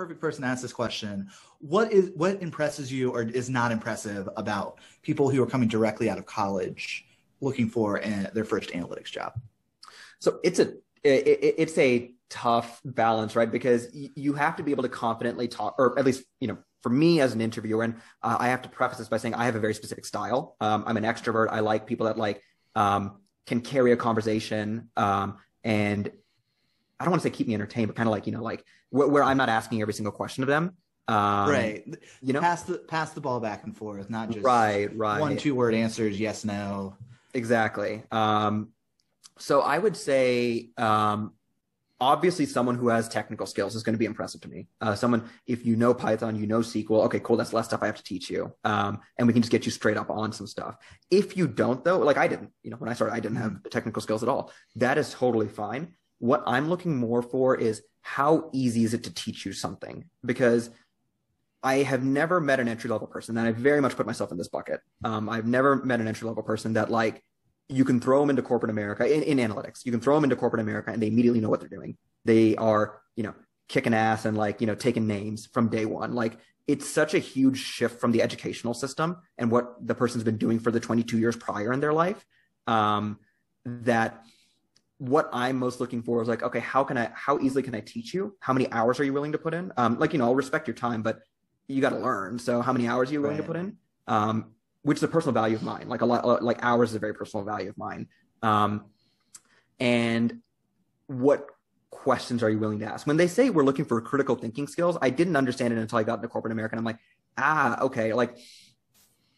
perfect person to ask this question. What is what impresses you or is not impressive about people who are coming directly out of college looking for a, their first analytics job? So it's a it, it's a tough balance, right? Because you have to be able to confidently talk, or at least you know, for me as an interviewer, and uh, I have to preface this by saying I have a very specific style. Um, I'm an extrovert. I like people that like um, can carry a conversation um, and I don't want to say keep me entertained, but kind of like you know, like where, where, I'm not asking every single question of them. Um, right. You know, pass the pass the ball back and forth, not just right, right. One two word answers, yes, no. Exactly. Um, so I would say, um, obviously, someone who has technical skills is going to be impressive to me. Uh, someone, if you know Python, you know SQL, okay, cool. That's less stuff I have to teach you, um, and we can just get you straight up on some stuff. If you don't, though, like I didn't, you know, when I started, I didn't have the technical skills at all. That is totally fine what I'm looking more for is how easy is it to teach you something? Because I have never met an entry level person, and I very much put myself in this bucket. Um, I've never met an entry level person that like you can throw them into corporate America in, in analytics. You can throw them into corporate America, and they immediately know what they're doing. They are, you know, kicking ass and like you know taking names from day one. Like it's such a huge shift from the educational system and what the person's been doing for the 22 years prior in their life um, that what I'm most looking for is like, okay, how can I, how easily can I teach you? How many hours are you willing to put in? Um, like, you know, I'll respect your time, but you got to learn. So how many hours are you willing right. to put in? Um, which is a personal value of mine. Like a lot, like hours is a very personal value of mine. Um, and what questions are you willing to ask? When they say we're looking for critical thinking skills, I didn't understand it until I got into corporate America. And I'm like, ah, okay. Like,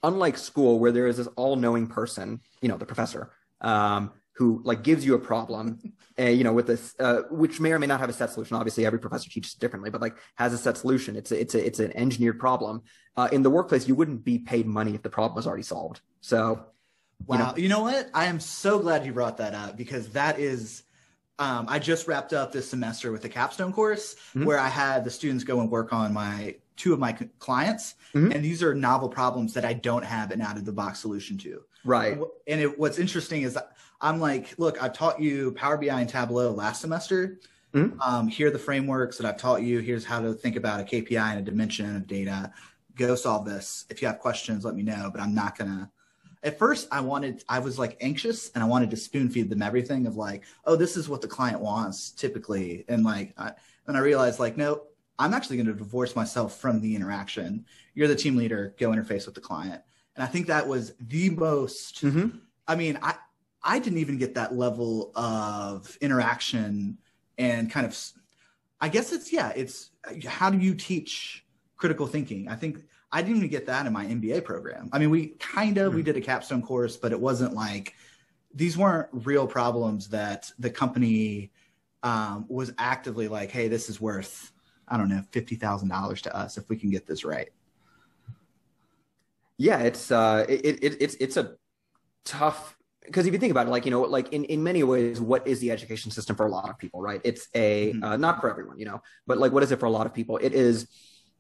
unlike school where there is this all knowing person, you know, the professor, um, who like gives you a problem, uh, you know, with this, uh, which may or may not have a set solution. Obviously, every professor teaches differently, but like has a set solution. It's a, it's a, it's an engineered problem. Uh, in the workplace, you wouldn't be paid money if the problem was already solved. So, wow, you know, you know what? I am so glad you brought that up because that is. Um, I just wrapped up this semester with a capstone course mm-hmm. where I had the students go and work on my two of my clients, mm-hmm. and these are novel problems that I don't have an out of the box solution to. Right. And it, what's interesting is I'm like, look, I've taught you Power BI and Tableau last semester. Mm-hmm. Um, here are the frameworks that I've taught you. Here's how to think about a KPI and a dimension of data. Go solve this. If you have questions, let me know. But I'm not gonna. At first, I wanted, I was like anxious, and I wanted to spoon feed them everything of like, oh, this is what the client wants typically, and like, I, and I realized like, no, I'm actually going to divorce myself from the interaction. You're the team leader. Go interface with the client. And I think that was the most. Mm-hmm. I mean, I I didn't even get that level of interaction and kind of. I guess it's yeah. It's how do you teach critical thinking? I think I didn't even get that in my MBA program. I mean, we kind of mm-hmm. we did a capstone course, but it wasn't like these weren't real problems that the company um, was actively like, hey, this is worth I don't know fifty thousand dollars to us if we can get this right. Yeah, it's uh, it, it it's it's a tough because if you think about it, like you know, like in in many ways, what is the education system for a lot of people, right? It's a mm-hmm. uh, not for everyone, you know, but like what is it for a lot of people? It is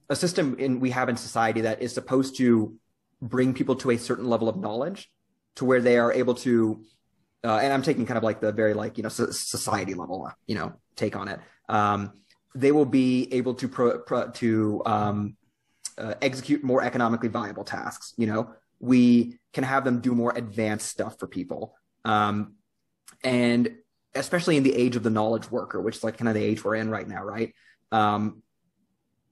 a system in we have in society that is supposed to bring people to a certain level of knowledge to where they are able to uh, and i'm taking kind of like the very like you know society level you know take on it um, they will be able to pro, pro to um, uh, execute more economically viable tasks. You know, we can have them do more advanced stuff for people. Um, and especially in the age of the knowledge worker, which is like kind of the age we're in right now, right? Um,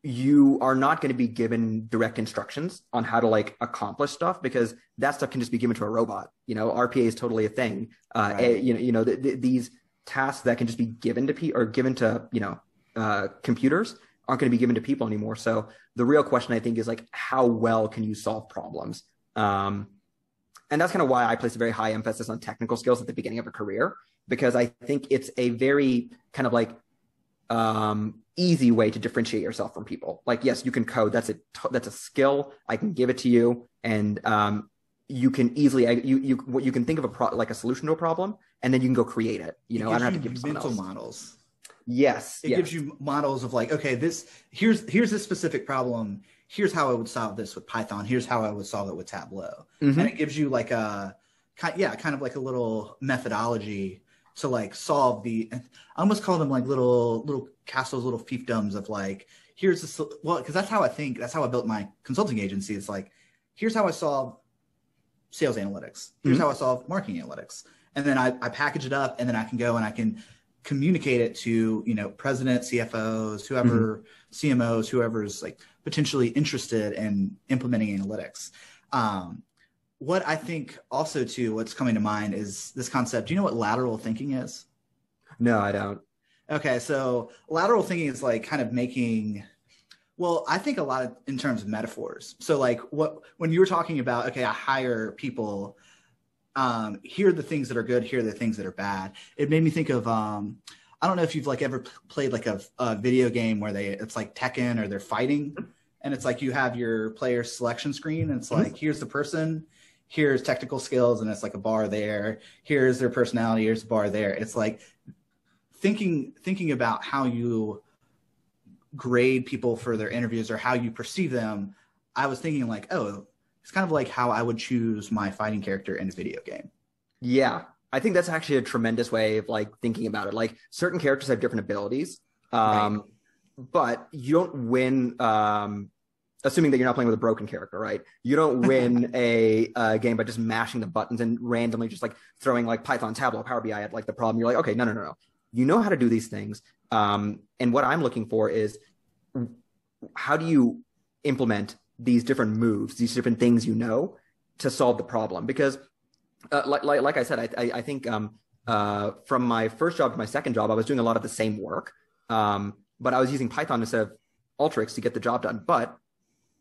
you are not going to be given direct instructions on how to like accomplish stuff because that stuff can just be given to a robot. You know, RPA is totally a thing. Uh, right. you know, you know, th- th- these tasks that can just be given to people or given to you know uh, computers aren't going to be given to people anymore. So the real question I think is like, how well can you solve problems? Um, and that's kind of why I place a very high emphasis on technical skills at the beginning of a career, because I think it's a very kind of like um, easy way to differentiate yourself from people. Like, yes, you can code. That's a that's a skill. I can give it to you, and um, you can easily you you you can think of a pro, like a solution to a problem, and then you can go create it. You know, I don't have to give mental models. Yes. It gives you models of like, okay, this here's here's this specific problem. Here's how I would solve this with Python. Here's how I would solve it with Tableau. Mm-hmm. And it gives you like a kind yeah, kind of like a little methodology to like solve the. I almost call them like little little castles, little fiefdoms of like here's the well because that's how I think. That's how I built my consulting agency. It's like here's how I solve sales analytics. Here's mm-hmm. how I solve marketing analytics, and then I, I package it up, and then I can go and I can communicate it to you know president cfos whoever mm-hmm. cmos whoever's like potentially interested in implementing analytics. Um, what i think also too what's coming to mind is this concept. Do you know what lateral thinking is? No i don't. Okay so lateral thinking is like kind of making well i think a lot of in terms of metaphors. So like what when you were talking about okay i hire people um, here are the things that are good, here are the things that are bad. It made me think of um, I don't know if you've like ever played like a, a video game where they it's like Tekken or they're fighting, and it's like you have your player selection screen, and it's mm-hmm. like here's the person, here's technical skills, and it's like a bar there. Here's their personality, here's a bar there. It's like thinking thinking about how you grade people for their interviews or how you perceive them. I was thinking like, oh, it's kind of like how I would choose my fighting character in a video game. Yeah, I think that's actually a tremendous way of like thinking about it. Like certain characters have different abilities, um, right. but you don't win. Um, assuming that you're not playing with a broken character, right? You don't win a, a, game by just mashing the buttons and randomly just like throwing like Python, Tableau, Power BI at like the problem. You're like, okay, no, no, no, no. You know how to do these things. Um, and what I'm looking for is how do you implement these different moves, these different things you know to solve the problem. Because, uh, like, like, like I said, I, I, I think um, uh, from my first job to my second job, I was doing a lot of the same work, um, but I was using Python instead of Alteryx to get the job done. But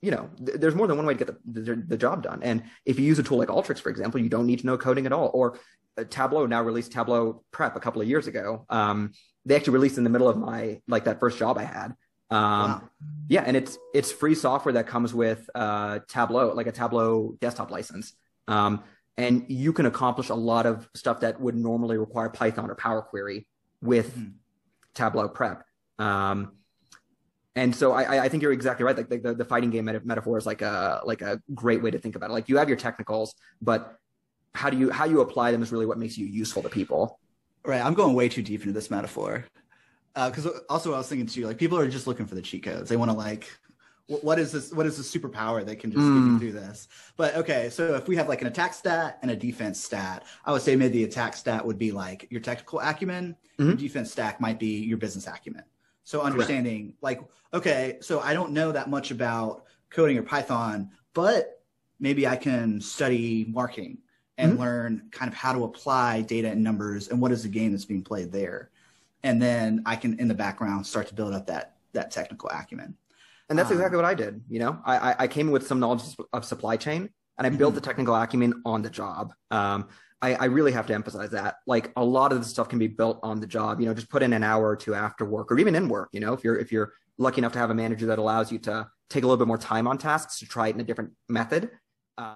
you know, th- there's more than one way to get the, the, the, job done. And if you use a tool like Alteryx, for example, you don't need to know coding at all. Or uh, Tableau now released Tableau Prep a couple of years ago. Um, they actually released in the middle of my like that first job I had. Um, wow. Yeah, and it's it's free software that comes with uh, Tableau, like a Tableau desktop license, um, and you can accomplish a lot of stuff that would normally require Python or Power Query with mm-hmm. Tableau Prep. Um, and so I, I, think you're exactly right. Like the, the, fighting game metaphor is like a like a great way to think about it. Like you have your technicals, but how do you how you apply them is really what makes you useful to people. Right. I'm going way too deep into this metaphor because uh, also I was thinking too, like people are just looking for the cheat codes. They want to like, what is this? What is the superpower that can just mm. get you through this? But okay, so if we have like an attack stat and a defense stat, I would say maybe the attack stat would be like your technical acumen. Mm-hmm. Your defense stack might be your business acumen. So understanding Correct. like, okay, so I don't know that much about coding or Python, but maybe I can study marketing and mm-hmm. learn kind of how to apply data and numbers and what is the game that's being played there and then I can in the background start to build up that that technical acumen. And that's exactly um, what I did. You know, I, I came with some knowledge of supply chain, and I built mm-hmm. the technical acumen on the job. Um, I, I, really have to emphasize that. Like a lot of the stuff can be built on the job. You know, just put in an hour or two after work, or even in work. You know, if you're if you're lucky enough to have a manager that allows you to take a little bit more time on tasks to try it in a different method. Uh,